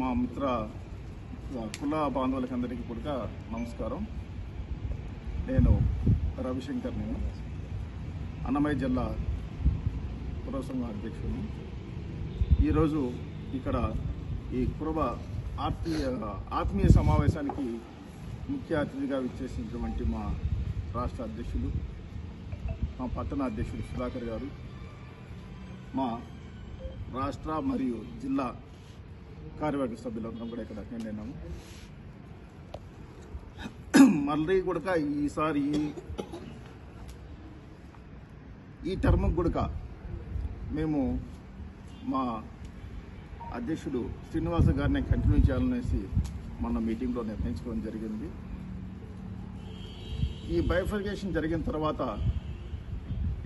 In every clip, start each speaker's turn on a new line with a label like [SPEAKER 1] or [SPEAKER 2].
[SPEAKER 1] మా మిత్ర కుల బాంధవులకి అందరికీ కూడా నమస్కారం. నేను రవిశంకర్ నేను. అన్నమయ్య జిల్లా పురసంఘ అధ్యక్షుడిని ఈరోజు ఇక్కడ ఈ కురబ ఆత్మీయ ఆత్మీయ సమావేశానికి ముఖ్య అతిథిగా విచ్చేసినటువంటి మా రాష్ట్ర అధ్యక్షులు మా పట్టణ అధ్యక్షుడు సుధాకర్ గారు మా రాష్ట్ర మరియు జిల్లా కార్యవర్గ సభ్యులందరం కూడా ఇక్కడ అటెండ్ అయినాము. మళ్ళీ కూడా ఈసారి ఈ- టర్మ్ గుడక మేము మా అధ్యక్షుడు శ్రీనివాస గారిని కంటిన్యూ చేయాలనేసి మన మీటింగ్లో నిర్ణయించుకోవడం జరిగింది. ఈ బైఫర్గేషన్ జరిగిన తర్వాత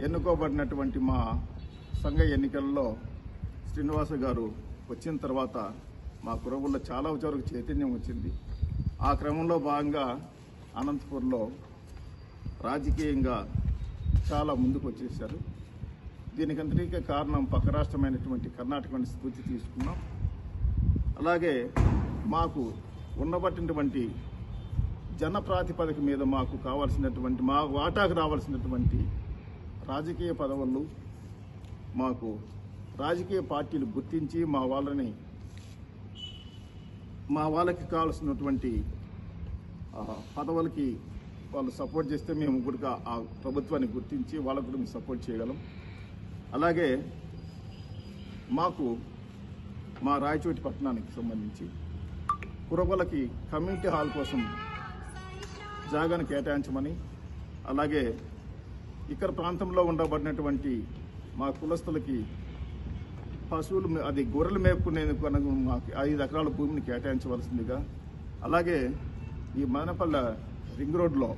[SPEAKER 1] ఎన్నుకోబడినటువంటి మా సంఘ ఎన్నికల్లో శ్రీనివాస గారు వచ్చిన తర్వాత మా కురవుల్లో చాలా వరకు చైతన్యం వచ్చింది. ఆ క్రమంలో భాగంగా అనంతపూర్లో రాజకీయంగా చాలా ముందుకు వచ్చేసారు దీనికంతటికే కారణం పక్క రాష్ట్రమైనటువంటి కర్ణాటక స్ఫూర్తి తీసుకున్నాం. అలాగే మాకు ఉండబట్టినటువంటి జన ప్రాతిపదిక మీద మాకు కావాల్సినటువంటి మా వాటాకు రావాల్సినటువంటి రాజకీయ పదవులు మాకు రాజకీయ పార్టీలు గుర్తించి మా వాళ్ళని మా వాళ్ళకి కావాల్సినటువంటి పదవులకి వాళ్ళు సపోర్ట్ చేస్తే మేము కూడా ఆ ప్రభుత్వాన్ని గుర్తించి వాళ్ళకు కూడా మేము సపోర్ట్ చేయగలం. అలాగే మాకు మా రాయచోటి పట్టణానికి సంబంధించి కురబలకి కమ్యూనిటీ హాల్ కోసం జాగాను కేటాయించమని అలాగే ఇక్కడ ప్రాంతంలో ఉండబడినటువంటి మా కులస్తులకి పశువులు అది గొర్రెలు మేపుకునేందుకు మాకు ఐదు ఎకరాల భూమిని కేటాయించవలసిందిగా. అలాగే ఈ మదనపల్లె రింగ్ రోడ్లో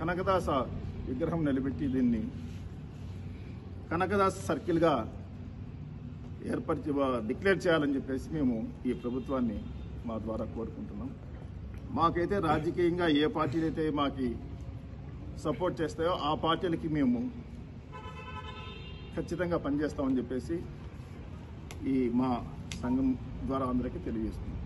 [SPEAKER 1] కనకదాస విగ్రహం నిలబెట్టి దీన్ని కనకదాస సర్కిల్గా ఏర్పరిచి డిక్లేర్ చేయాలని చెప్పేసి మేము ఈ ప్రభుత్వాన్ని మా ద్వారా కోరుకుంటున్నాం. మాకైతే రాజకీయంగా ఏ పార్టీలు అయితే మాకు సపోర్ట్ చేస్తాయో ఆ పార్టీలకి మేము ఖచ్చితంగా పనిచేస్తామని చెప్పేసి ఈ మా సంఘం ద్వారా అందరికీ తెలియజేస్తుంది